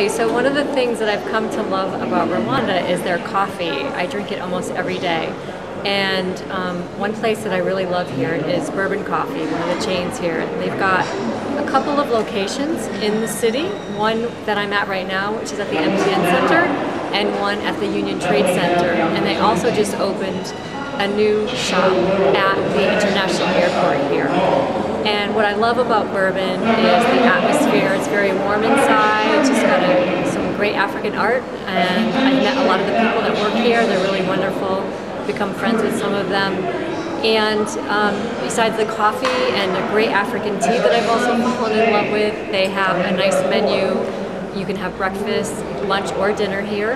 Okay, so one of the things that I've come to love about Rwanda is their coffee. I drink it almost every day. And um, one place that I really love here is Bourbon Coffee, one of the chains here. They've got a couple of locations in the city, one that I'm at right now, which is at the MTN Center, and one at the Union Trade Center. And they also just opened a new shop at the International Airport here. And what I love about Bourbon is the atmosphere. It's very warm inside. It's just got a, some great African art, and I've met a lot of the people that work here. They're really wonderful. Become friends with some of them. And um, besides the coffee and a great African tea that I've also fallen in love with, they have a nice menu. You can have breakfast, lunch, or dinner here.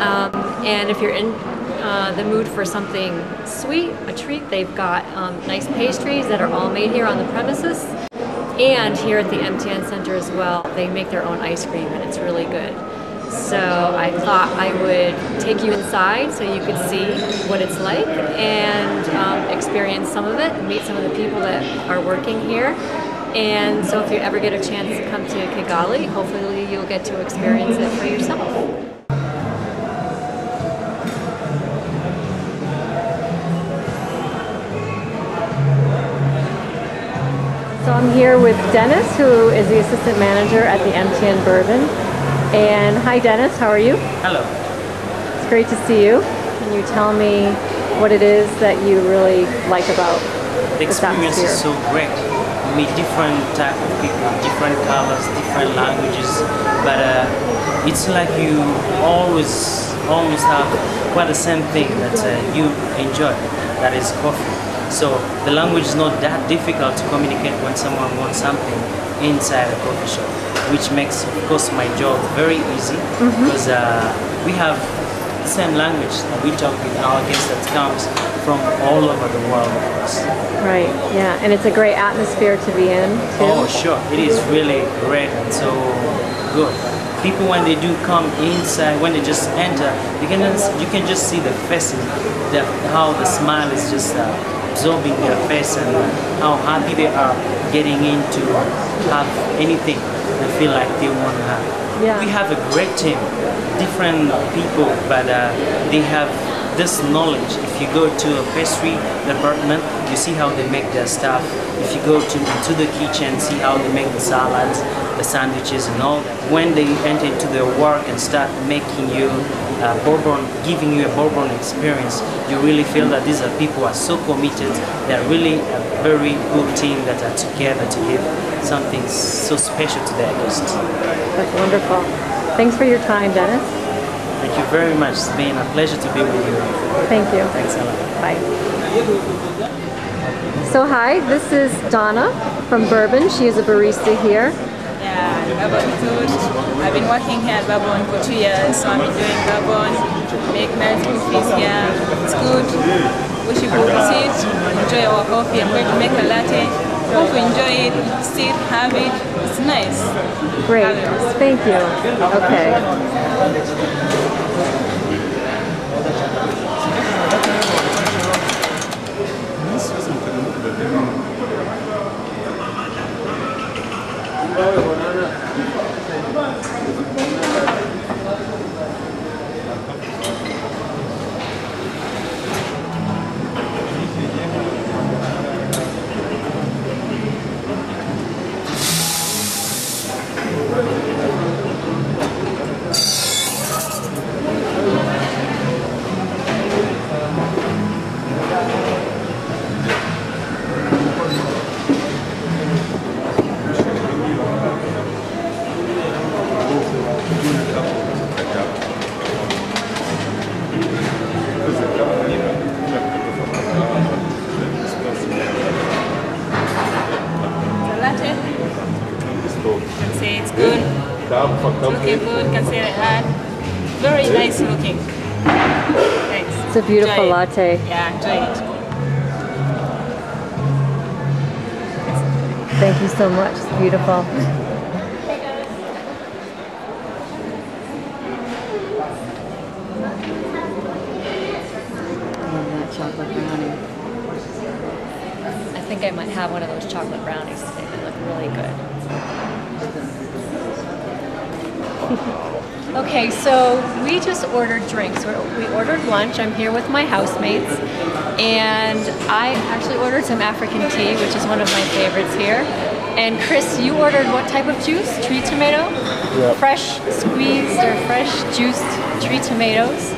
Um, and if you're in uh, the mood for something sweet, a treat, they've got um, nice pastries that are all made here on the premises. And here at the MTN Center as well, they make their own ice cream and it's really good. So I thought I would take you inside so you could see what it's like and um, experience some of it meet some of the people that are working here. And so if you ever get a chance to come to Kigali, hopefully you'll get to experience it for yourself. Here with Dennis, who is the assistant manager at the MTN Bourbon. And hi, Dennis. How are you? Hello. It's great to see you. Can you tell me what it is that you really like about the experience is so great. We meet different type of people, different colors, different languages, but uh, it's like you always almost have quite the same thing that uh, you enjoy. That is coffee. So the language is not that difficult to communicate when someone wants something inside a coffee shop, which makes, of course, my job very easy mm -hmm. because uh, we have the same language that we talk with our guests that comes from all over the world, of course. Right, yeah, and it's a great atmosphere to be in, too. Oh, sure. It is really great and so good people when they do come inside when they just enter you can you can just see the faces the, how the smile is just uh, absorbing their face and how happy they are getting into have anything they feel like they want to have. Yeah. We have a great team, different people, but uh, they have this knowledge. If you go to a pastry department, you see how they make their stuff. If you go to into the kitchen, see how they make the salads, the sandwiches, and all. When they enter into their work and start making you uh, bourbon, giving you a bourbon experience, you really feel that these are people who are so committed. They're really a very good team that are together to give something so special to their guests. That's wonderful. Thanks for your time, Dennis. Thank you very much. It's been a pleasure to be with you. Thank you. Thanks a lot. Bye. So hi, this is Donna from Bourbon. She is a barista here. Yeah, Bourbon food. I've been working here at Bourbon for two years, so I'm doing Bourbon. Make nice coffees here. It's good. We should go sit, enjoy our coffee. I'm going to make a latte. Hope you enjoy it, sit, have it. It's nice. Great. Thank you. Okay. Nice looking. Thanks. It's a beautiful enjoy latte. It. Yeah, enjoy it. Thank you so much. It's beautiful. chocolate brownie. I think I might have one of those chocolate brownies today. They look really good. Okay, so we just ordered drinks. We're- ordered lunch. I'm here with my housemates. And I actually ordered some African tea, which is one of my favorites here. And Chris, you ordered what type of juice? Tree tomato? Yep. Fresh squeezed or fresh juiced tree tomatoes.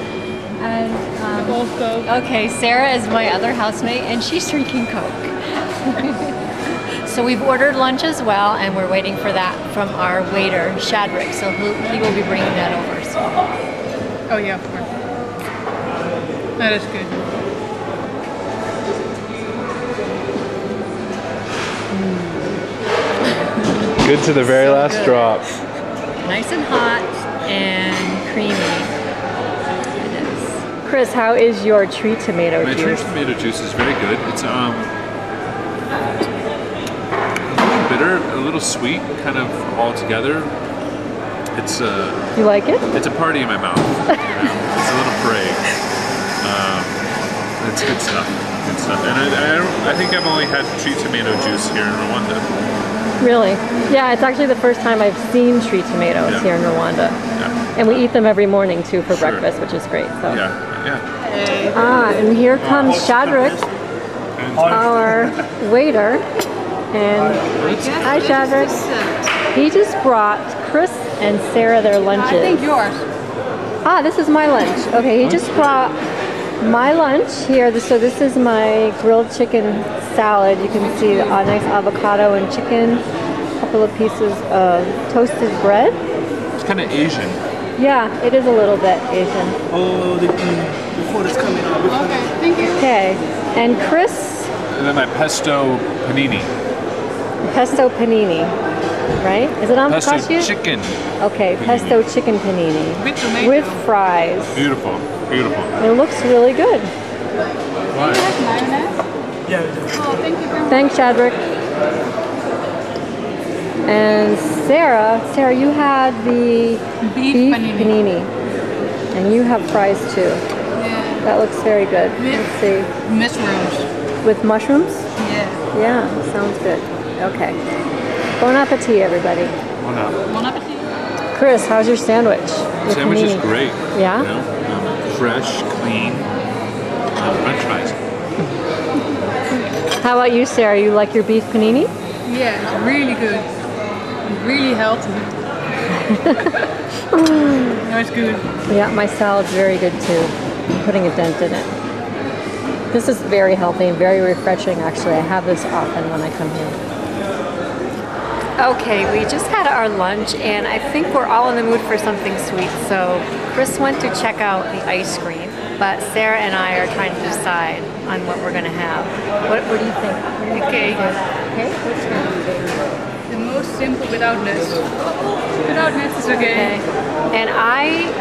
And um, Both Coke. Okay, Sarah is my other housemate, and she's drinking Coke. so we've ordered lunch as well, and we're waiting for that from our waiter, Shadrick. So he'll, he will be bringing that over. So. Oh yeah, of course. That is good. Good to the very So last good. drop. Nice and hot and creamy. It is. Chris, how is your tree tomato juice? My tree tomato juice is very good. It's um a little bitter, a little sweet, kind of all together. It's a You like it? it's a party in my mouth. You know? it's a little parade. Um, it's good stuff. Good stuff. And I, I, I think I've only had tree tomato juice here in Rwanda. Really? Yeah, it's actually the first time I've seen tree tomatoes Yeah. here in Rwanda. Yeah. And we eat them every morning too for Sure. breakfast, which is great. So. Yeah. Yeah. Ah, and here comes Shadrick, our waiter. And hi, Shadrick. He just brought Chris and Sarah their lunches. I think yours. Ah, this is my lunch. Okay, he just brought my lunch here. So this is my grilled chicken salad. You can see a nice avocado and chicken, a couple of pieces of toasted bread. It's kind of Asian. Yeah, it is a little bit Asian. Oh, the, before it's coming out. Okay, thank you. Okay, and Chris, And then my pesto panini. Pesto panini, right? Is it on Pesto focaccia? chicken. Okay, pesto chicken panini With tomato. with fries. Beautiful. Beautiful. It looks really good. Why? Mayonnaise? Yeah, it does. Oh, thank you very much. Thanks, Shadrick. And Sarah, Sarah, you had the Beef, beef panini. panini. And you have fries too. Yeah. That looks very good. Let's see. Mushrooms. With mushrooms? Yeah. Yeah, sounds good. Okay. Bon appetit, everybody. Why not? Bon appetit. Chris, how's your sandwich? Your Sandwich is great. Yeah? You know, um, fresh, clean, um, French fries. How about you, Sarah? You like your beef panini? Yeah, it's really good. Really healthy. no, it's good. Yeah, my salad's very good too. I'm putting a dent in it. This is very healthy and very refreshing actually. I have this often when I come here. Okay, we just had our lunch and I think we're all in the mood for something sweet. So Chris went to check out the ice cream, but Sarah and I are trying to decide on what we're gonna have. What, what do you think? Okay. Okay, The most simple without nuts. Without nuts is okay. Okay. And I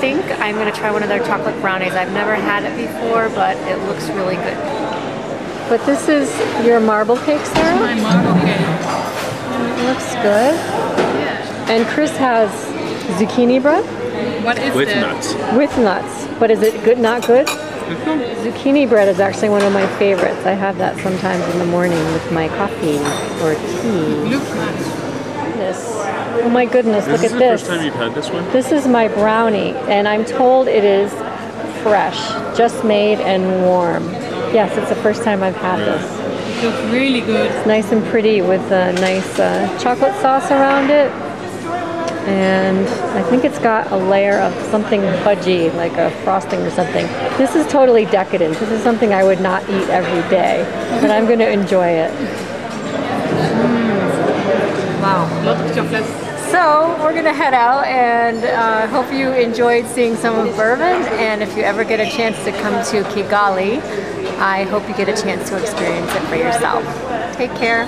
think I'm going to try one of their chocolate brownies. I've never had it before, but it looks really good. But this is your marble cake, Sarah. My marble cake. It looks good. And Chris has zucchini bread What is With that? nuts. with nuts. But is it good, not good? Mm-hmm. Zucchini bread is actually one of my favorites. I have that sometimes in the morning with my coffee or tea. Looks nice. This. Oh my goodness, This look is at the this. first time you've had this one? This is my brownie, and I'm told it is fresh, just made and warm. Yes, it's the first time I've had this. It looks really good. It's nice and pretty with a nice uh, chocolate sauce around it. And I think it's got a layer of something fudgy, like a frosting or something. This is totally decadent. This is something I would not eat every day, but I'm going to enjoy it. Mm. Wow. Lots of chocolate. So we're gonna head out and uh, hope you enjoyed seeing some of Bourbon. And if you ever get a chance to come to Kigali, I hope you get a chance to experience it for yourself. Take care.